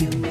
you.